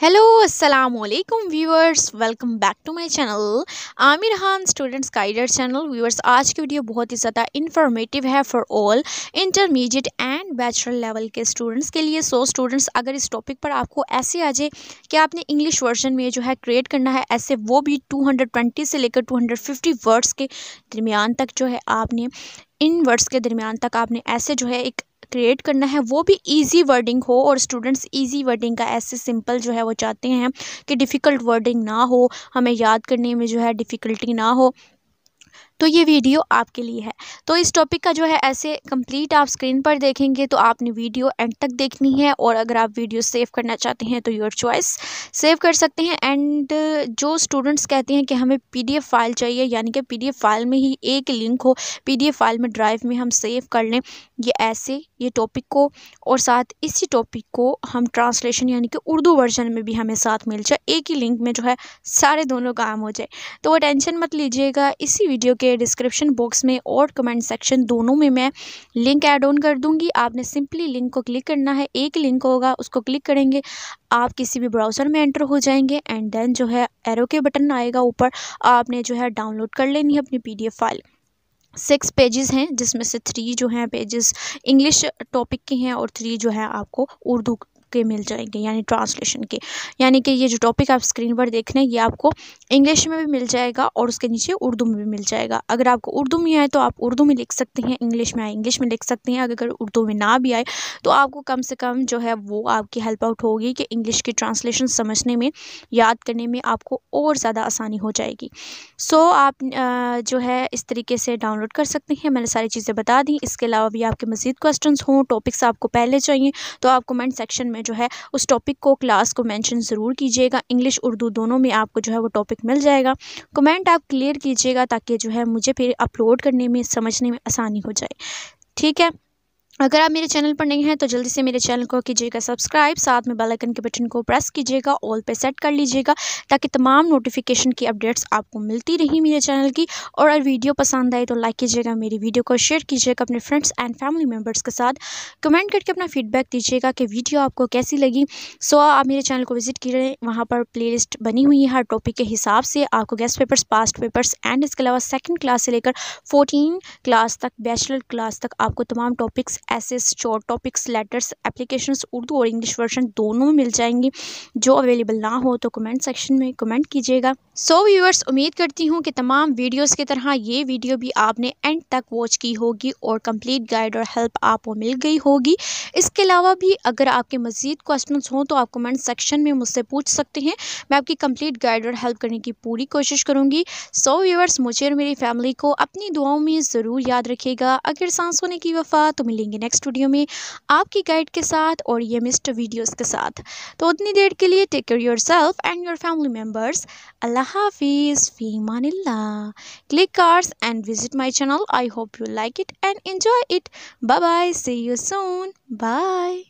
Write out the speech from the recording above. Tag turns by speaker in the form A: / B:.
A: Hello अस्सलाम वालेकुम viewers welcome back to my channel Aamir Khan students guider channel viewers आज की video बहुत ही ज़्यादा इन्फॉर्मेटिव है for all intermediate and bachelor level के स्टूडेंट्स के लिए. सो स्टूडेंट्स अगर इस टॉपिक पर आपको ऐसे आ जाए कि आपने इंग्लिश वर्जन में जो है क्रिएट करना है, ऐसे वो भी टू से लेकर टू वर्ड्स के दरमियान तक जो है आपने इन वर्ड्स के दरमियान तक आपने ऐसे जो है एक क्रिएट करना है, वो भी इजी वर्डिंग हो और स्टूडेंट्स इजी वर्डिंग का ऐसे सिंपल जो है वो चाहते हैं कि डिफ़िकल्ट वर्डिंग ना हो, हमें याद करने में जो है डिफ़िकल्टी ना हो। तो ये वीडियो आपके लिए है। तो इस टॉपिक का जो है ऐसे कंप्लीट आप स्क्रीन पर देखेंगे तो आपने वीडियो एंड तक देखनी है और अगर आप वीडियो सेव करना चाहते हैं तो योर चॉइस सेव कर सकते हैं। एंड जो स्टूडेंट्स कहते हैं कि हमें पीडीएफ फ़ाइल चाहिए, यानी कि पीडीएफ फ़ाइल में ही एक लिंक हो पीडीएफ फ़ाइल में ड्राइव में हम सेव कर लें, ये ऐसे ये टॉपिक को और साथ इसी टॉपिक को हम ट्रांसलेशन यानी कि उर्दू वर्जन में भी हमें साथ मिल जाए, एक ही लिंक में जो है सारे दोनों काम हो जाए। तो वो टेंशन मत लीजिएगा, इसी वीडियो के डिस्क्रिप्शन बॉक्स में और कमेंट सेक्शन दोनों में मैं लिंक ऐड ऑन कर दूँगी। आपने सिंपली लिंक को क्लिक करना है। एक लिंक होगा, उसको क्लिक करेंगे। आप किसी भी ब्राउज़र में एंटर हो जाएँगे एंड देन जो है एरो के बटन आएगा ऊपर। आपने जो है डाउनलोड कर लेनी है अपनी पीडीएफ फ़ाइल सिक्स पेजेस हैं, जिसमें से थ्री जो हैं पेजेस इंग्लिश टॉपिक के हैं और थ्री जो है आपको उर्दू के मिल जाएँगे, यानी ट्रांसलेशन के। यानी कि ये जो टॉपिक आप स्क्रीन पर देख रहे हैं, ये आपको इंग्लिश में भी मिल जाएगा और उसके नीचे उर्दू में भी मिल जाएगा। अगर आपको उर्दू में आए तो आप उर्दू में लिख सकते हैं इंग्लिश में आए इंग्लिश में लिख सकते हैं। अगर उर्दू में ना भी आए तो आपको कम से कम जो है वो आपकी हेल्प आउट होगी कि इंग्लिश की ट्रांसलेशन समझने में, याद करने में आपको और ज़्यादा आसानी हो जाएगी। सो आप जो है इस तरीके से डाउनलोड कर सकते हैं। मैंने सारी चीज़ें बता दी। इसके अलावा भी आपके मज़ीद क्वेश्चन हों टॉपिक्स आपको पहले चाहिए तो आप कमेंट सेक्शन में जो है, उस टॉपिक को क्लास को मेंशन ज़रूर कीजिएगा। इंग्लिश उर्दू दोनों में आपको जो है, वो टॉपिक मिल जाएगा। कमेंट आप क्लियर कीजिएगा ताकि जो है, मुझे फिर अपलोड करने में, समझने में आसानी हो जाए। ठीक है? अगर आप मेरे चैनल पर नहीं हैं तो जल्दी से मेरे चैनल को कीजिएगा सब्सक्राइब, साथ में बेल आइकन के बटन को प्रेस कीजिएगा, ऑल पे सेट कर लीजिएगा, ताकि तमाम नोटिफिकेशन की अपडेट्स आपको मिलती रही मेरे चैनल की। और अगर वीडियो पसंद आए तो लाइक कीजिएगा, मेरी वीडियो को शेयर कीजिएगा अपने फ्रेंड्स एंड फैमिली मेंबर्स के साथ। कमेंट करके अपना फीडबैक दीजिएगा कि वीडियो आपको कैसी लगी। सो आप मेरे चैनल को विज़िट कीजिए, वहाँ पर प्ले बनी हुई है हर टॉपिक के हिसाब से। आपको guess papers past papers and इसके अलावा सेकेंड क्लास से लेकर फोर्टीन क्लास तक बैचलर क्लास तक आपको तमाम टॉपिक्स ऐसे short topics letters applications Urdu और इंग्लिश वर्जन दोनों में मिल जाएँगी। जो अवेलेबल ना हो तो कमेंट सेक्शन में कमेंट कीजिएगा। सो so, व्यूअर्स उम्मीद करती हूँ कि तमाम वीडियोस की तरह ये वीडियो भी आपने एंड तक वॉच की होगी और कंप्लीट गाइड और हेल्प आपको मिल गई होगी। इसके अलावा भी अगर आपके मज़ीद क्वेश्चन हों तो आप कमेंट सेक्शन में मुझसे पूछ सकते हैं। मैं आपकी कंप्लीट गाइड और हेल्प करने की पूरी कोशिश करूँगी। सो व्यूअर्स मुझे और मेरी फैमिली को अपनी दुआओं में ज़रूर याद रखेगा अगर सांस होने की वफा तो मिलेंगे। नेक्स्ट वीडियो में आपकी गाइड के साथ और ये मिस्ट वीडियोस के साथ। तो उतनी देर के लिए take care yourself and your family members अल्लाह हाफिज़। फ़ी मानिल्ला click cars and visit my channel I hope you like it and enjoy it bye see you soon bye